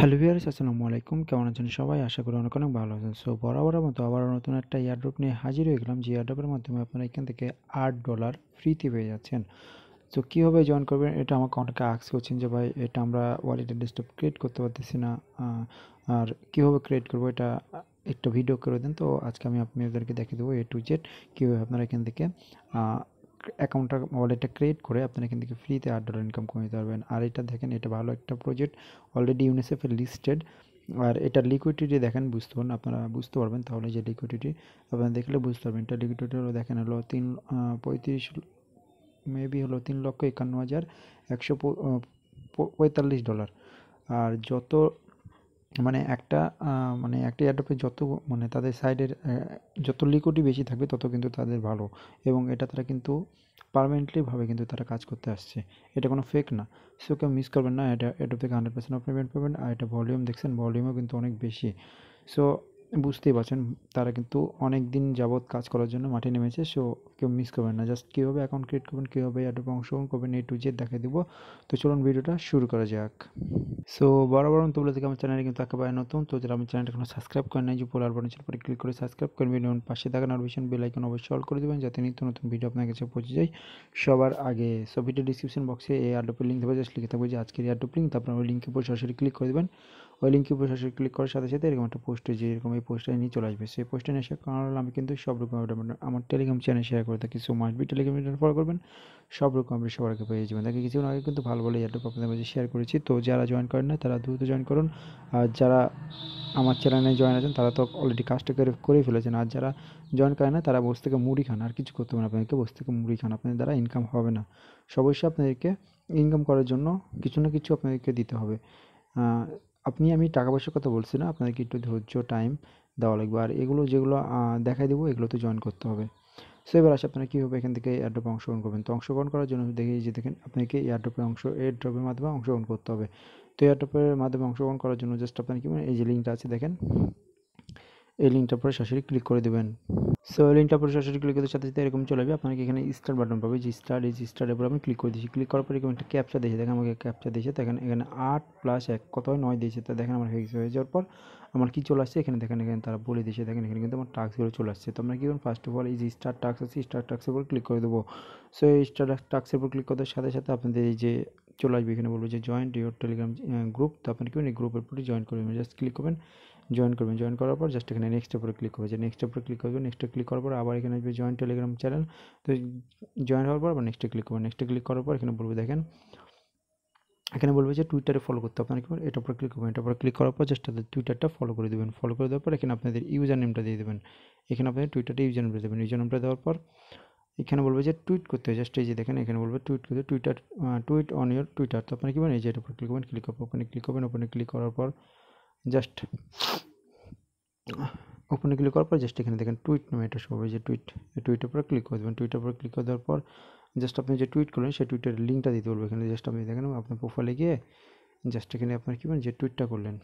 Hello viewers, আসসালামু আলাইকুম। কেমন আছেন সবাই? আশা করি অনেক অনেক ভালো আছেন। সো বরাবরের মতো আবার নতুন একটা এয়ারড্রপ নিয়ে হাজির হয়ে গেলাম, যে এয়ারড্রপের মাধ্যমে আপনারা এখান থেকে আট ডলার ফ্রিতে পেয়ে যাচ্ছেন। তো কীভাবে জয়েন করবেন এটা আমাকে অনেকে আক্স করছেন যে, ভাই, এটা আমরা ওয়ালেটের ডেস্কটপ ক্রিয়েট করতে পারতেছি না আর কীভাবে ক্রিয়েট করব? এটা একটা ভিডিও করে দেন। তো আজকে আমি আপনাদেরকে দেখিয়ে দেবো এ টু জেড কীভাবে আপনারা এখান থেকে অ্যাকাউন্টটা ওয়ালেটটা ক্রিয়েট করে আপনারা থেকে ফ্রিতে আট ডলার ইনকাম করে নিতে পারবেন। আর এটা দেখেন, এটা ভালো একটা প্রজেক্ট অলরেডি ইউনিসেফের লিস্টেড আর এটা লিকুইডিটি দেখেন, বুঝতে পারেন আপনারা বুঝতে পারবেন, তাহলে যে লিকুইডিটি আপনারা দেখলে বুঝতে পারবেন। এটা লিকুইডিটি হলো, দেখেন হলো তিন পঁয়ত্রিশ মেবি হলো তিন লক্ষ একান্ন হাজার একশো পঁয়তাল্লিশ ডলার আর যত মানে একটা মানে একটা এয়ারড্রপে যত মানে তাদের সাইডের যত লিকুইডই বেশি থাকবে তত কিন্তু তাদের ভালো। এবং এটা তারা কিন্তু পারমানেন্টলিভাবে কিন্তু তারা কাজ করতে আসছে। এটা কোনো ফেক না। সো কেউ মিস করবেন না। এটা এটা থেকে হান্ড্রেড পার্সেন্ট পেমেন্ট পাবেন। আর এটা ভলিউম দেখছেন ভলিউমও কিন্তু অনেক বেশি। সো বুঝতেই পারছেন, তারা কিন্তু অনেক দিন যাবৎ কাজ করার জন্য মাঠে নেমেছে সো কেউ মিস করবেন না। জাস্ট কীভাবে অ্যাকাউন্ট ক্রিয়েট করবেন কীভাবে অ্যাড্রপে অংশগ্রহণ করবেন এই টু জেড দেখাই দেবো। তো চলুন ভিডিওটা শুরু করা যাক। সো বরাবর তো বলে আমার চ্যানেলে কিন্তু একেবারে নতুন, তো যারা আমার চ্যানেলটা এখনও সাবস্ক্রাইব করেন নাই যে পোলার বাটন পরে ক্লিক করে সাবস্ক্রাইব করবেন এবং পাশে থাকা নোটিফিকেশন বেল আইকন অবশ্যই অল করে দেবেন, যাতে নিত্য নতুন ভিডিও আপনার কাছে পৌঁছে যায় সবার আগে। সো ভিডিও ডিসক্রিপশন বক্সে এই অ্যাডোপের লিঙ্ক দেবো জাস্ট লিখে থাকবে যে আজকের অ্যাডোপ লিঙ্ক তারপর ওই লিঙ্কের উপর সরাসরি ক্লিক করে দেবেন। ওই উপর সরাসরি ক্লিক করার সাথে সাথে এরকম একটা পোস্টে যে এরকম এই পোস্টটা নিয়ে চলে আসবে। সেই পোস্টে নিয়ে আসার কারণ হলো আমি কিন্তু সব রকম update আমার- টেলিগ্রাম চ্যানেল শেয়ার করে থাকি। So must be Telegram channel follow করবেন, সব রকম আপনি সবার আগে পেয়ে যাবেন। তাকে কিছুক্ষণ আগে কিন্তু ভালো ভালো এয়ারড্রপ আপনাদের মাঝে শেয়ার করেছি। তো যারা জয়েন করেন না, তারা দ্রুত জয়েন করুন। আর যারা আমার চ্যানেলে জয়েন আছেন, তারা তো অলরেডি কাজটা করে, করেই ফেলেছেন। আর যারা জয়েন করে না, তারা বসে থেকে মুড়ি খান। আর কিছু করতে হবে না, আপনাদেরকে বসে থেকে মুড়ি খান। আপনাদের দ্বারা ইনকাম হবে না। অবশ্যই আপনাদেরকে ইনকাম করার জন্য কিছু না কিছু আপনাদেরকে দিতে হবে। আপনি, আমি টাকা পয়সার কথা বলছি না, আপনাদেরকে একটু ধৈর্য টাইম দেওয়া লাগবে। আর এগুলো যেগুলো দেখাই দেবো, এগুলোতে জয়েন করতে হবে। সো এবার আসে আপনারা কীভাবে এখান থেকে এয়ারড্রপে অংশগ্রহণ করবেন। তো অংশগ্রহণ করার জন্য দেখি যে দেখেন, আপনাকে এয়ারড্রপে অংশ এয়ারড্রপের মাধ্যমে অংশগ্রহণ করতে হবে। তো এয়ারড্রপের মাধ্যমে অংশগ্রহণ করার জন্য জাস্ট আপনার কি এই যে লিঙ্কটা আছে, দেখেন। এই লিঙ্কটার পরে সরাসরি ক্লিক করে দেবেন। সো এই লিঙ্কটার পরে সরাসরি ক্লিক করতে সাথে সাথে এরকম চলে যাবে আপনাকে এখানে স্টার্ট বাটন পাবে। যে স্টার্ট এই যে স্টার্টের উপর আমি ক্লিক করে দিয়েছি। ক্লিক করার পরে এরকম একটা ক্যাপচা দিয়েছে। দেখেন আমাকে ক্যাপচা দিয়েছে। দেখেন এখানে আট প্লাস এক, কত? নয় দিয়েছে। তো দেখেন আমার হয়ে হয়ে যাওয়ার পর আমার কি চলে আসছে? এখানে দেখেন, এখানে তারা বলে দিয়েছে। দেখেন, এখানে কিন্তু আমার টাস্কগুলো চলে আসছে। তো আমরা কি করুন ফার্স্ট অফ অল এই যে স্টার টাস্ক আছে স্টার টাস্কের উপর ক্লিক করে দেবো। সো এই স্টার টাস্কের উপর ক্লিক করার সাথে সাথে আপনাদের এই যে চলে আসবে। এখানে বলব যে জয়েন্ট ইউর টেলিগ্রাম গ্রুপ তো আপনি কি এই গ্রুপের উপরে জয়েন করবেন জাস্ট ক্লিক করবেন। জয়েন করবেন। জয়েন করার পর জাস্ট এখানে নেক্সট উপরে ক্লিক করবেন যে নেক্সট উপরে ক্লিক করবেন নেক্সটে ক্লিক করার পর আবার এখানে আসবে জয়েন টেলিগ্রাম চ্যানেল তো জয়েন হওয়ার পর আবার নেক্সটে ক্লিক করবেন নেক্সটে ক্লিক করার পর এখানে বলবে দেখেন, এখানে বলবে যে টুইটারে ফলো করতে আপনার কি এটার উপর ক্লিক করবেন। এটার উপর ক্লিক করার পর জাস্ট টুইটারটা ফলো করে দেবেন। ফলো করে দেওয়ার পর এখানে আপনাদের ইউজার নেমটা দিয়ে দেবেন। এখানে আপনাদের টুইটারটা ইউজার নেমটা দেবেন। ইউজার নেমটা দেওয়ার পর এখানে বলবে যে টুইট করতে হয় জাস্ট এই যে দেখেন, এখানে বলবে টুইট করতে Twitter tweet on your Twitter তো আপনার কি বলেন? এই যে এটার উপর ক্লিক করবেন ক্লিক করবেন ওপেনে ক্লিক করবেন ওপেনে ক্লিক করার পর জাস্ট ওপেনে ক্লিক করার পর জাস্ট এখানে দেখেন টুইট নামে এটা সবাই যে টুইট টুইটের উপরে ক্লিক করে দেবেন। টুইটের উপরে ক্লিক করে দেওয়ার পর জাস্ট আপনি যে টুইট করলেন, সেই টুইটের লিঙ্কটা দিতে বলবে। এখানে জাস্ট আপনি দেখেন আপনার প্রোফাইলে গিয়ে জাস্ট এখানে আপনার কী যে টুইটটা করলেন।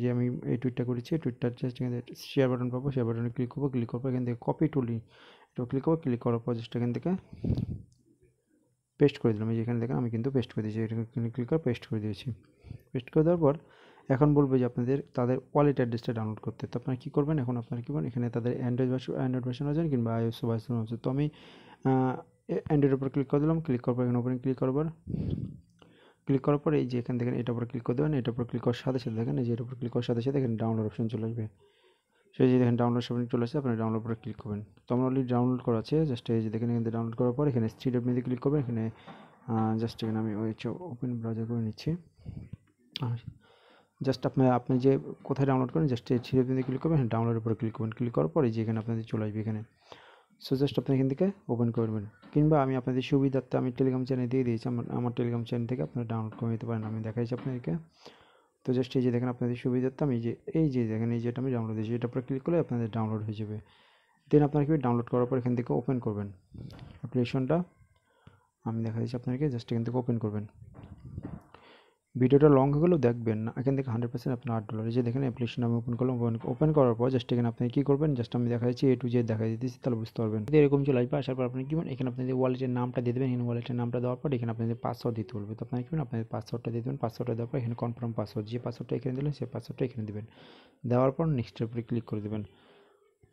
যে আমি এই টুইটটা করেছি, এই টুইটটা জাস্ট এখানে শেয়ার বাটন পাবো শেয়ার বাটনে ক্লিক করব ক্লিক পর এখান থেকে কপি টু লিঙ্ক এটা ক্লিক করব ক্লিক করার পর জাস্ট এখান থেকে পেস্ট করে দিলাম। এই যে এখানে দেখেন আমি কিন্তু পেস্ট করে দিয়েছি। এখানে ক্লিক করে পেস্ট করে দিয়েছি। পেস্ট করে দেওয়ার পর এখন বলব যে আপনাদের, তাদের ওয়ালেট অ্যাড্রেসটা ডাউনলোড করতে। তো আপনারা কী করবেন? এখন আপনারা কী করবেন? এখানে তাদের অ্যান্ড্রয়েড ভার্সন অ্যান্ড্রয়েড ভার্সন আছেন কিংবা আইওএস ভার্সন আছে। তো আমি অ্যান্ড্রয়েডের উপর ক্লিক করে দিলাম। ক্লিক করার পর এখানে ওপেনে ক্লিক করবার ক্লিক করার পর এই যে এখান থেকে এটার উপর ক্লিক করে দেবেন। এটার উপর ক্লিক করার সাথে সাথে দেখেন, এই যে এটার উপর ক্লিক করার সাথে সাথে এখানে ডাউনলোড অপশন চলে আসবে। সেই যে দেখেন ডাউনলোড অপশন চলে আসছে আপনি ডাউনলোড করে ক্লিক করবেন। তো আমার অলরেডি ডাউনলোড করা আছে। জাস্ট এই যে দেখেন এখান থেকে ডাউনলোড করার পর এখানে স্ট্রিট আপনি ক্লিক করবেন। এখানে জাস্ট এখানে আমি ওই ওপেন ব্রাউজার করে নিচ্ছি। আর জাস্ট আপনি আপনি যে কোথায় ডাউনলোড করেন, জাস্ট ছিঁড়ে আপনি ক্লিক করবেন ডাউনলোডের উপরে ক্লিক করবেন। ক্লিক করার পরে যে এখানে আপনাদের চলে আসবে এখানে। সো জাস্ট আপনি এখান থেকে ওপেন করবেন কিংবা আমি আপনাদের সুবিধার্থে আমি টেলিগ্রাম চ্যানেল দিয়ে দিয়েছি, আমার আমার টেলিগ্রাম চ্যানেল থেকে আপনারা ডাউনলোড করে নিতে পারেন। আমি দেখাইছি আপনাদেরকে। তো জাস্ট এই যে দেখেন আপনাদের সুবিধার্থে আমি যে, এই যে দেখেন, এই যেটা আমি ডাউনলোড দিয়েছি, এটার উপরে ক্লিক করলে আপনাদের ডাউনলোড হয়ে যাবে। দেন আপনারা কি ডাউনলোড করার পর এখান থেকে ওপেন করবেন। অ্যাপ্লিকেশনটা আমি দেখা দিচ্ছি আপনাদেরকে, জাস্ট এখান থেকে ওপেন করবেন। ভিডিওটা লং হয়ে গেলেও দেখবেন না। এখান থেকে হান্ড্রেড পার্সেন্ট আপনার আট ডলার যে দেখেন অ্যাপ্লিকেশন আমি ওপেন করলাম ওপেন করার পর জাস্ট এখানে আপনি কী করবেন? জাস্ট আমি দেখা যাচ্ছি এ টু জেড দেখা দিতেছি তাহলে বুঝতে পারবেন। এরকম চলে আসবে আসার পর আপনি কী এখানে আপনাদের ওয়ালেটের নামটা দিয়ে দেবেন। এখানে ওয়ালেটের নামটা দেওয়ার পর এখানে আপনাদের পাসওয়ার্ড দিতে বলবে। তো আপনার কী আপনাদের পাসওয়ার্ডটা দিয়ে দেবেন। পাসওয়ার্ডটা দেওয়ার পর এখানে কনফার্ম পাসওয়ার্ড যে পাসওয়ার্ডটা এখানে দিলেন সেই পাসওয়ার্ডটা এখানে দেবেন। দেওয়ার পর নেক্সটের উপরে ক্লিক করে দেবেন।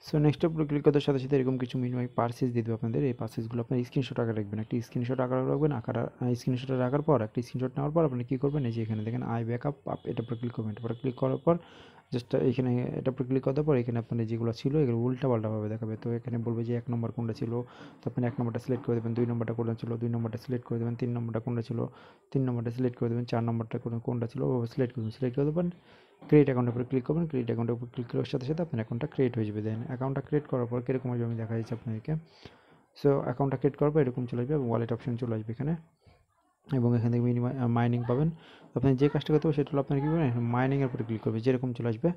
সো নেক্সট উপরে ক্লিক করার সাথে সাথে এরকম কিছু মিনিমাম পার্সেস দিয়ে দেবে আপনাদের। এই পার্সেসগুলো আপনার স্ক্রিনশট আকারে রাখবেন। একটা স্ক্রিনশট আকারে রাখবেন, আকার স্ক্রিনশট রাখার পর একটা স্ক্রিনশট নেওয়ার পর আপনি কী করবেন? এই যে এখানে দেখেন আই ব্যাকআপ আপ এটা ক্লিক করবেন। এটা উপরে ক্লিক করার পর জাস্ট এখানে এটা উপরে ক্লিক করার পর এখানে আপনাদের যেগুলো ছিল, এগুলো উল্টা পাল্টাভাবে দেখাবে। তো এখানে বলবে যে এক নম্বর কোনটা ছিল, তো আপনি এক নম্বরটা সিলেক্ট করে দেবেন, দুই নম্বরটা কোনটা ছিল, দুই নম্বরটা সিলেক্ট করে দেবেন, তিন নম্বরটা কোনটা ছিল, তিন নম্বরটা সিলেক্ট করে দেবেন, চার নম্বরটা কোনটা ছিল সিলেক্ট করে দেবেন। সিলেক্ট করে দেবেন। ক্রিয়েট অ্যাকাউন্টের উপর ক্লিক করবেন ক্রিয়েট অ্যাকাউন্টের উপর ক্লিক করার সাথে সাথে আপনার অ্যাকাউন্টটা ক্রিয়েট হয়ে যাবে। দেন অ্যাকাউন্টটা ক্রিয়েট করার পর কীরকম আসবে আমি দেখা যাচ্ছে আপনাদেরকে। সো অ্যাকাউন্টটা ক্রিয়েট করার পর এরকম চলে আসবে এবং ওয়ালেট অপশন চলে আসবে এখানে। এবং এখান থেকে মিনিমাম মাইনিং পাবেন। আপনি যে কাজটা করতে হবে সেটা হলো আপনার কী করবেন মাইনিংয়ের উপরে ক্লিক করবে, যেরকম চলে আসবে।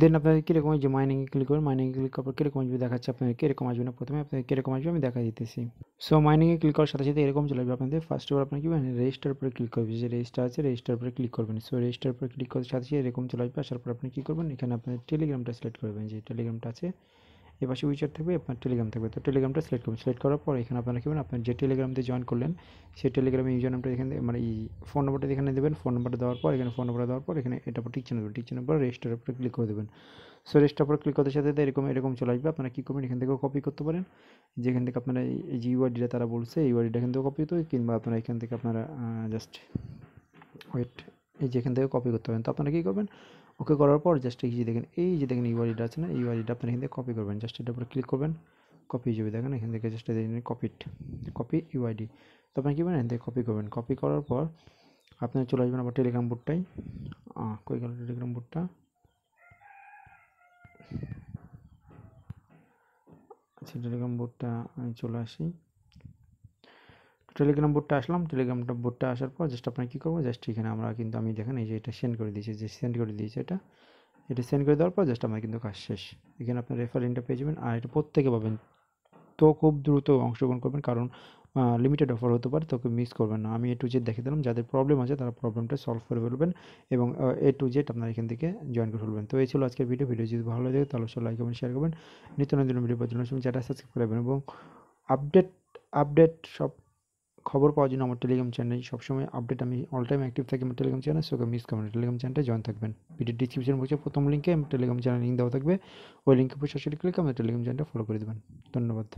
দেন আপনাদের কীরকম যে মাইনিংয়ে ক্লিক করবেন মাইনিংয়ে ক্লিক করার পর কীরকম আসবে দেখাচ্ছে আপনাদের কীরকম আসবে না প্রথমে আপনাদের কীরকম আসবে আমি দেখা দিতেছি। সো মাইনিংয়ে ক্লিক করার সাথে সাথে এরকম চলে আসবে আপনাদের। ফার্স্ট অফ আপনার কী করবেন রেজিস্টার উপরে ক্লিক করবে। যে রেজিস্টার আছে রেজিস্টার উপরে ক্লিক করবেন। সো রেজিস্টার উপরে ক্লিক করার সাথে সাথে এরকম চলে আসবে। আসার পর আপনি কী করবেন, এখানে আপনার টেলিগ্রামটা সিলেক্ট করবেন। যে টেলিগ্রামটা আছে এ পাশে উইচার থাকবে আপনার টেলিগ্রাম থাকবে। তো টেলিগ্রামটা সিলেক্ট করবেন সিলেক্ট করার পর এখানে আপনারা কী আপনার যে টেলিগ্রাম দিয়ে জয়েন করলেন, সেই টেলিগ্রামে ইউজার নামটা এখানে মানে এই ফোন নাম্বারটা এখানে দেবেন। ফোন নাম্বারটা দেওয়ার পর, এখানে ফোন নাম্বারটা দেওয়ার পর, এখানে এটা পর টিক চিহ্ন দেবেন টিক চিহ্নের পর রেজিস্টার উপরে ক্লিক করে দেবেন। সো রেজিস্টার উপরে ক্লিক করতে সাথে এরকম এরকম চলে আসবে। আপনারা কী করবেন? এখান থেকেও কপি করতে পারেন। যেখান থেকে আপনারা এই যে ইউআইডিটা তারা বলছে, এই ইউআইডিটা এখান থেকে কপি করতে কিংবা আপনারা এখান থেকে আপনারা জাস্ট ওয়েট এই যে এখান থেকে কপি করতে পারেন। তো আপনারা কী করবেন? ওকে করার পর জাস্ট এই যে দেখেন, এই যে দেখেন ইউআইডিটা আছে না ইউআইডিটা আপনারা এখান থেকে কপি করবেন। জাস্ট এটার উপরে ক্লিক করবেন কপি যাবে, দেখেন এখান থেকে জাস্ট কপিট কপি ইউআইডি তো আপনি কী করবেন এখান থেকে কপি করবেন। কপি করার পর আপনারা চলে আসবেন আবার টেলিগ্রাম বোর্ডটাই কই গেল টেলিগ্রাম বোর্ডটা আচ্ছা টেলিগ্রাম বোর্ডটা আমি চলে আসি। টেলিগ্রাম বোর্ডটা আসলাম টেলিগ্রামটা বোর্ডটা আসার পর জাস্ট আপনার কী করব? জাস্ট এখানে আমরা কিন্তু আমি দেখেন এই যে এটা সেন্ড করে দিয়েছি, যে সেন্ড করে দিয়েছি এটা। এটা সেন্ড করে দেওয়ার পর জাস্ট আমার কিন্তু কাজ শেষ। এখানে আপনার রেফারেন্টটা পেয়ে যাবেন আর এটা প্রত্যেকে পাবেন। তো খুব দ্রুত অংশগ্রহণ করবেন, কারণ লিমিটেড অফার হতে পারে, তোকে মিস করবেন না। আমি এ টু জেড দেখে দিলাম, যাদের প্রবলেম আছে তারা প্রবলেমটা সলভ করে ফেলবেন এবং এ টু জেড আপনারা এখান থেকে জয়েন করে ফেলবেন। তো এই ছিল আজকের ভিডিও ভিডিও যদি ভালো লাগে তাহলে অবশ্যই লাইক করবেন শেয়ার করবেন। নিত্য নতুন ভিডিও পাওয়ার জন্য চ্যানেলটা সাবস্ক্রাইব করবেন এবং আপডেট আপডেট সব খবর পাওয়ার জন্য আমার টেলিগ্রাম চ্যানেল সবসময় আপডেট আমি অল টাইম অ্যাক্টিভ থাকি আমার টেলিগ্রাম চ্যানেল সোকে মিস করবেন টেলিগ্রাম চ্যানেলটা জয়েন থাকবেন। ভিডিও ডিসক্রিপশন বক্সে প্রথম লিঙ্কে আমার টেলিগ্রাম চ্যানেল লিঙ্ক দেওয়া থাকবে। ওই লিঙ্কে সরাসরি ক্লিক আমার টেলিগ্রাম চ্যানেলটা ফলো করে দেবেন। ধন্যবাদ।